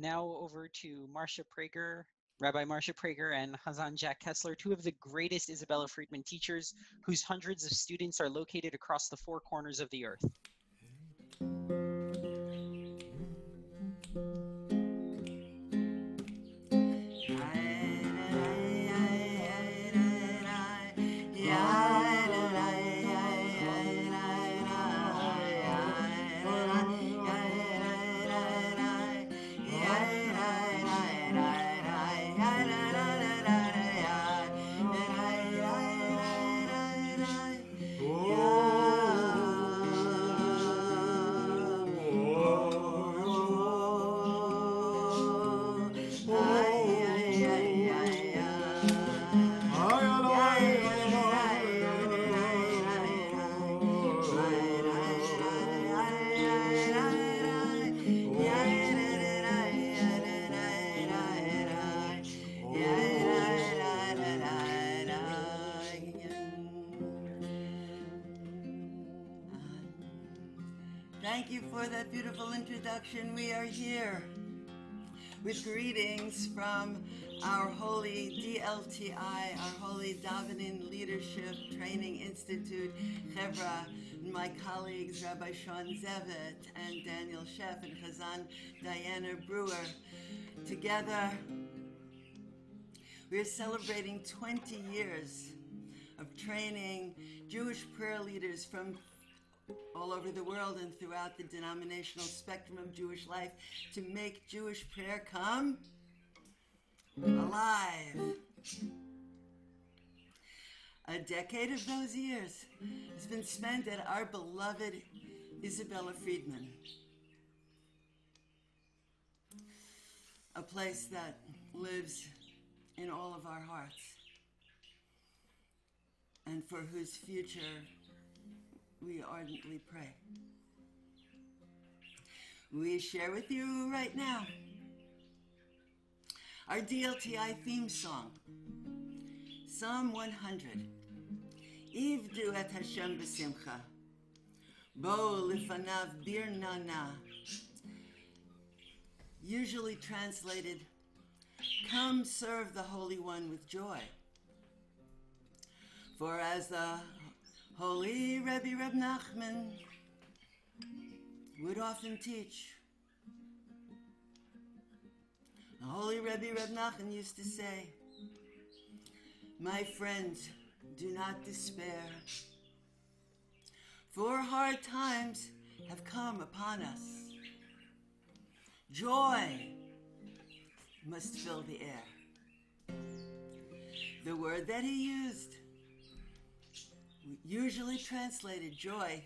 Now over to Marcia Prager, Rabbi Marcia Prager and Hazzan Jack Kessler, two of the greatest Isabella Freedman teachers, whose hundreds of students are located across the four corners of the earth. Thank you for that beautiful introduction. We are here with greetings from our holy DLTI, our holy Davening Leadership Training Institute, and my colleagues Rabbi Shawn Zevit and Daniel Sheff and Chazan Diana Brewer. Together, we're celebrating 20 years of training Jewish prayer leaders from all over the world and throughout the denominational spectrum of Jewish life to make Jewish prayer come alive. A decade of those years has been spent at our beloved Isabella Freedman, a place that lives in all of our hearts and for whose future we ardently pray. We share with you right now our DLTI theme song, Psalm 100. Ivdu et Hashem b'simcha, bo lifanav bir nana. Usually translated, Come serve the Holy One with joy. For as the Holy Rebbe Reb Nachman would often teach. The Holy Rebbe Reb Nachman used to say, My friends, do not despair, for hard times have come upon us. Joy must fill the air. The word that he used usually translated joy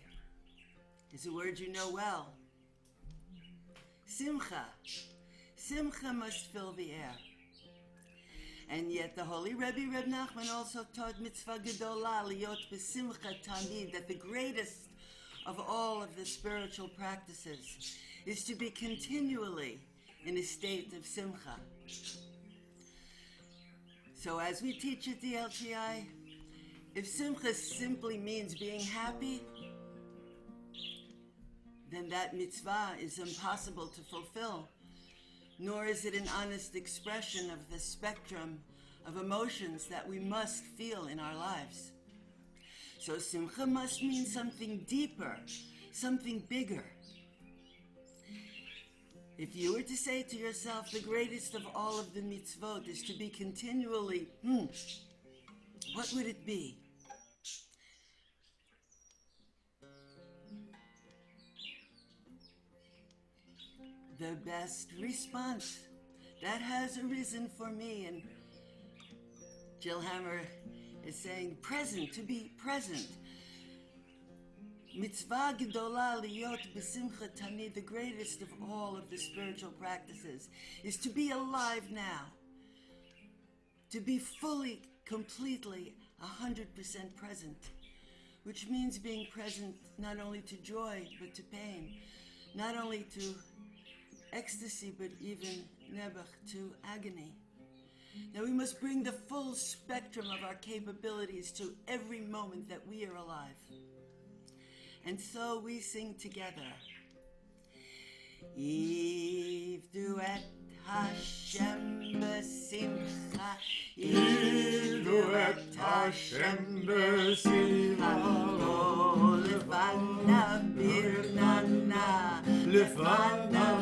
is a word you know well. Simcha. Simcha must fill the air. And yet the Holy Rebbe Reb Nachman also taught mitzvah gedola liot b'simcha tamid, that the greatest of all of the spiritual practices is to be continually in a state of simcha. So as we teach at the LTI, if simcha simply means being happy, then that mitzvah is impossible to fulfill, nor is it an honest expression of the spectrum of emotions that we must feel in our lives. So simcha must mean something deeper, something bigger. If you were to say to yourself, the greatest of all of the mitzvot is to be continually, hmm, what would it be? The best response that has arisen for me. And Jill Hammer is saying, present, to be present. Mitzvah gedola liyot b'simcha tamid, the greatest of all of the spiritual practices, is to be alive now. To be fully, completely, 100% present. Which means being present not only to joy, but to pain. Not only to ecstasy, but even never to agony. Now we must bring the full spectrum of our capabilities to every moment that we are alive. And so we sing together. Ivduet Hashem besimcha, Ivduet Hashem besimcha, Lo levana birnana, levana